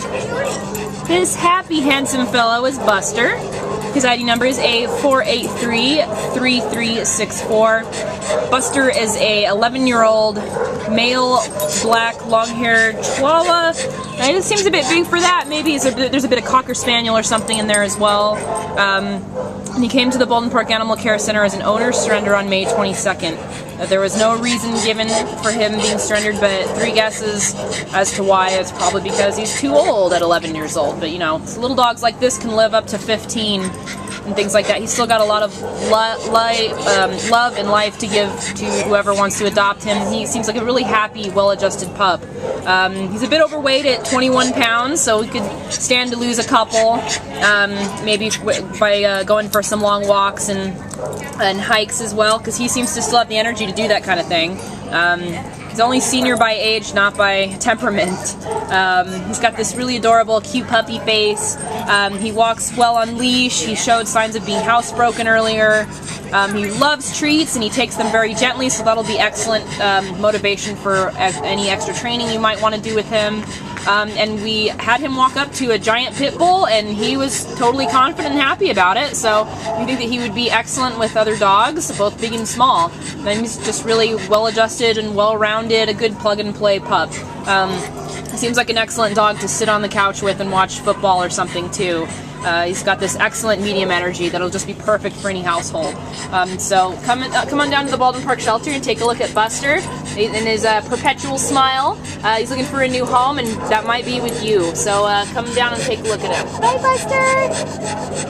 This happy, handsome fellow is Buster. His ID number is A483-3364. Buster is a 11-year-old male black long-haired Chihuahua. Now, it seems a bit big for that. Maybe a bit, there's a bit of Cocker Spaniel or something in there as well. Um, and he came to the Baldwin Park Animal Care Center as an owner surrender on May 22nd. Uh, there was no reason given for him being surrendered, but three guesses as to why. It's probably because he's too old at 11 years old. But you know, little dogs like this can live up to 15 and things like that. He's still got a lot of lo um, love and life to give to whoever wants to adopt him. He seems like a really happy, well-adjusted pup. Um, he's a bit overweight at 21 pounds, so he could stand to lose a couple, um, maybe by uh, going for some long walks and and hikes as well, because he seems to still have the energy to do that kind of thing. He's only senior by age, not by temperament. Um, he's got this really adorable, cute puppy face. Um, he walks well on leash. He showed signs of being housebroken earlier. Um, he loves treats and he takes them very gently, so that'll be excellent um, motivation for any extra training you might want to do with him. Um, and we had him walk up to a giant pit bull, and he was totally confident and happy about it. So we think that he would be excellent with other dogs, both big and small. And he's just really well adjusted and well rounded, a good plug and play pup. Um, seems like an excellent dog to sit on the couch with and watch football or something too. Uh, he's got this excellent medium energy that'll just be perfect for any household. Um, so come, uh, come on down to the Baldwin Park Shelter and take a look at Buster and his uh, perpetual smile. Uh, he's looking for a new home, and that might be with you. So uh, come down and take a look at him. Bye, Buster!